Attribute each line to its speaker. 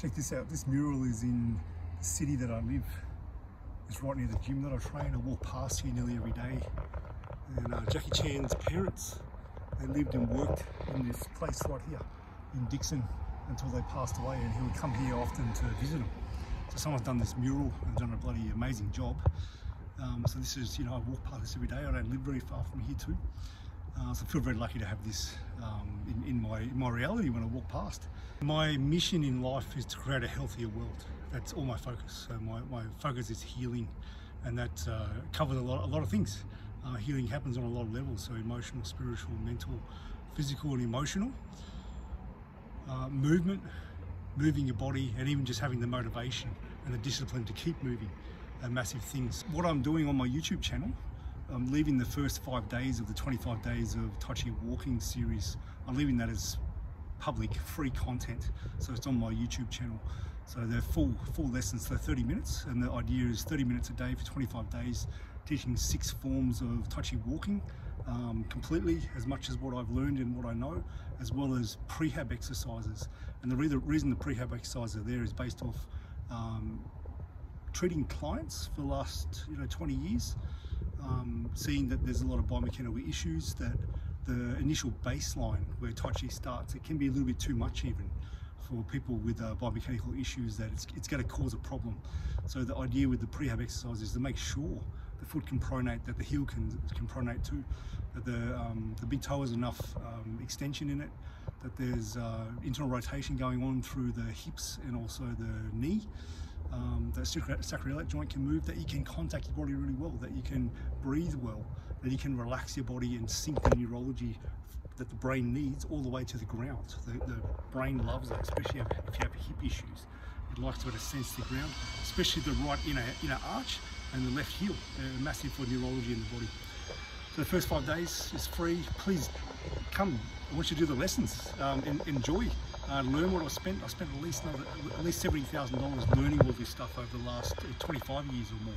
Speaker 1: Check this out. This mural is in the city that I live. It's right near the gym that I train. I walk past here nearly every day. And uh, Jackie Chan's parents, they lived and worked in this place right here in Dickson until they passed away and he would come here often to visit them. So someone's done this mural and done a bloody amazing job. Um, so this is, you know, I walk past this every day. I don't live very far from here too. Uh, so I feel very lucky to have this um, in, in, my, in my reality when I walk past. My mission in life is to create a healthier world. That's all my focus. So my, my focus is healing and that uh, covers a lot, a lot of things. Uh, healing happens on a lot of levels, so emotional, spiritual, mental, physical and emotional. Uh, movement, moving your body and even just having the motivation and the discipline to keep moving are massive things. What I'm doing on my YouTube channel I'm leaving the first five days of the 25 days of Tai Chi walking series. I'm leaving that as public, free content. So it's on my YouTube channel. So they're full, full lessons, they're 30 minutes. And the idea is 30 minutes a day for 25 days, teaching six forms of Tai Chi walking um, completely, as much as what I've learned and what I know, as well as prehab exercises. And the re reason the prehab exercises are there is based off um, treating clients for the last you know 20 years um, seeing that there's a lot of biomechanical issues that the initial baseline where Tai Chi starts, it can be a little bit too much even for people with uh, biomechanical issues that it's, it's going to cause a problem. So the idea with the prehab exercise is to make sure the foot can pronate, that the heel can, can pronate too, that the, um, the big toe has enough um, extension in it, that there's uh, internal rotation going on through the hips and also the knee, um, that sacroiliac joint can move, that you can contact your body really well, that you can breathe well, that you can relax your body and sync the neurology that the brain needs all the way to the ground. The, the brain loves that, especially if you have hip issues. It likes to be able to sense the ground, especially the right inner, inner arch and the left heel. They're massive for neurology in the body. So the first five days is free. Please come. Want you to do the lessons. Um, and enjoy uh, learn what I spent. I spent at least another, at least seventy thousand dollars learning all this stuff over the last uh, 25 years or more.